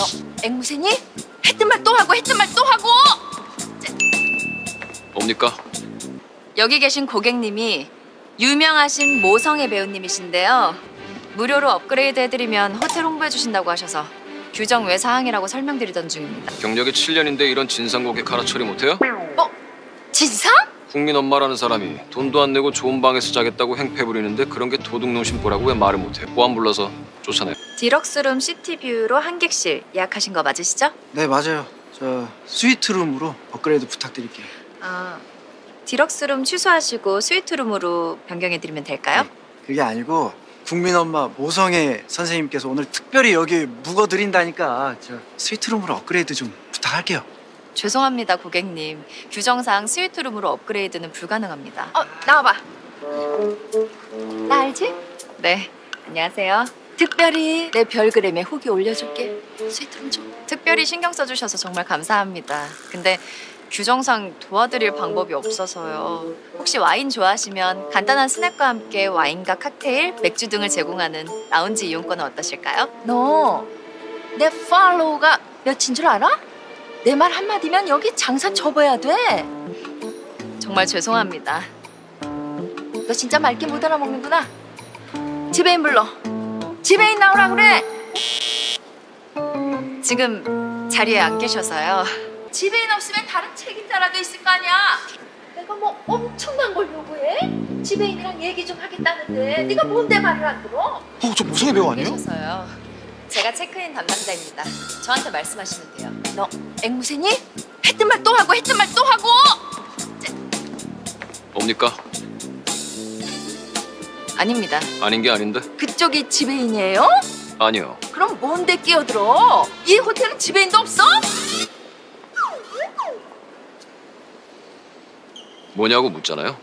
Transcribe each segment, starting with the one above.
너 앵무새니? 했던 말 또 하고 했던 말 또 하고! 뭡니까? 여기 계신 고객님이 유명하신 모성애 배우님이신데요. 무료로 업그레이드 해드리면 호텔 홍보해 주신다고 하셔서 규정 외 사항이라고 설명드리던 중입니다. 경력이 7년인데 이런 진상 고객 하나 처리 못해요? 어? 진상? 국민 엄마라는 사람이 돈도 안 내고 좋은 방에서 자겠다고 행패 부리는데 그런 게 도둑놈 심보라고 왜 말을 못해? 보안 불러서 쫓아내. 디럭스룸 시티뷰로 한 객실 예약하신 거 맞으시죠? 네 맞아요. 저 스위트룸으로 업그레이드 부탁드릴게요. 아, 디럭스룸 취소하시고 스위트룸으로 변경해드리면 될까요? 그게 아니고 국민 엄마 모성애 선생님께서 오늘 특별히 여기 묵어 드린다니까 저 스위트룸으로 업그레이드 좀 부탁할게요. 죄송합니다, 고객님. 규정상 스위트룸으로 업그레이드는 불가능합니다. 어, 나와봐. 나 알지? 네, 안녕하세요. 특별히 내 별그램에 후기 올려줄게. 스위트룸 좀. 특별히 신경 써주셔서 정말 감사합니다. 근데 규정상 도와드릴 방법이 없어서요. 혹시 와인 좋아하시면 간단한 스낵과 함께 와인과 칵테일, 맥주 등을 제공하는 라운지 이용권은 어떠실까요? 너 내 팔로우가 몇인 줄 알아? 내 말 한마디면 여기 장사 접어야 돼. 정말 죄송합니다. 너 진짜 맑게 못 알아먹는구나. 지배인 불러. 지배인 나오라 그래. 지금 자리에 안 계셔서요. 지배인 없으면 다른 책임자라도 있을 거 아니야. 내가 뭐 엄청난 걸 요구해? 지배인이랑 얘기 좀 하겠다는데 네가 뭔데 말을 안 들어? 어, 저 모성애 배우 아니에요? 계셔서요. 제가 체크인 담당자입니다. 저한테 말씀하시면 돼요. 너 앵무새니? 했던 말 또 하고 했던 말 아닙니다. 아닌 게 아닌데? 그쪽이 지배인이에요? 아니요. 그럼 뭔데 끼어들어? 이 호텔은 지배인도 없어? 뭐냐고 묻잖아요.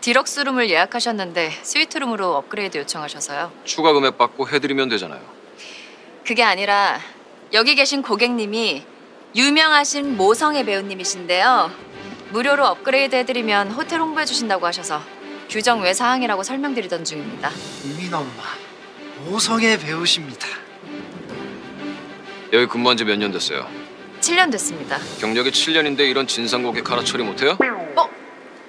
디럭스룸을 예약하셨는데 스위트룸으로 업그레이드 요청하셔서요. 추가 금액 받고 해드리면 되잖아요. 그게 아니라 여기 계신 고객님이 유명하신 모성애 배우님이신데요. 무료로 업그레이드 해드리면 호텔 홍보해 주신다고 하셔서 규정 외 사항이라고 설명드리던 중입니다. 국민 엄마 모성애 배우십니다. 여기 근무한 지 몇 년 됐어요? 7년 됐습니다. 경력이 7년인데 이런 진상 고객 하나 처리 못해요? 어?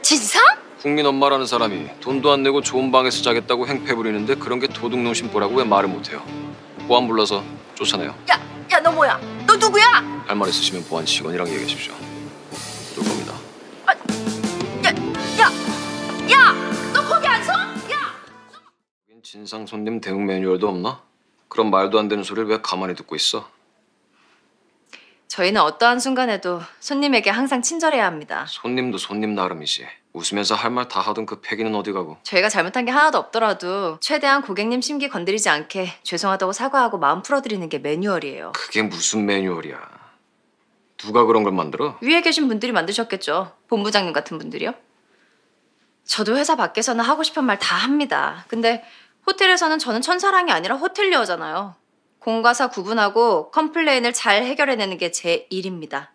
진상? 국민 엄마라는 사람이 돈도 안 내고 좋은 방에서 자겠다고 행패 부리는데 그런 게 도둑놈 심보라고 왜 말을 못해요? 보안 불러서 쫓아내요. 야, 야 너 뭐야? 너 누구야? 할 말 있으시면 보안 직원이랑 얘기하십시오. 진상 손님 대응 매뉴얼도 없나? 그런 말도 안 되는 소리를 왜 가만히 듣고 있어? 저희는 어떠한 순간에도 손님에게 항상 친절해야 합니다. 손님도 손님 나름이지. 웃으면서 할 말 다 하던 그 패기는 어디 가고? 저희가 잘못한 게 하나도 없더라도 최대한 고객님 심기 건드리지 않게 죄송하다고 사과하고 마음 풀어드리는 게 매뉴얼이에요. 그게 무슨 매뉴얼이야? 누가 그런 걸 만들어? 위에 계신 분들이 만드셨겠죠. 본부장님 같은 분들이요. 저도 회사 밖에서는 하고 싶은 말 다 합니다. 근데 호텔에서는 저는 천사랑이 아니라 호텔리어잖아요. 공과 사 구분하고 컴플레인을 잘 해결해내는 게 제 일입니다.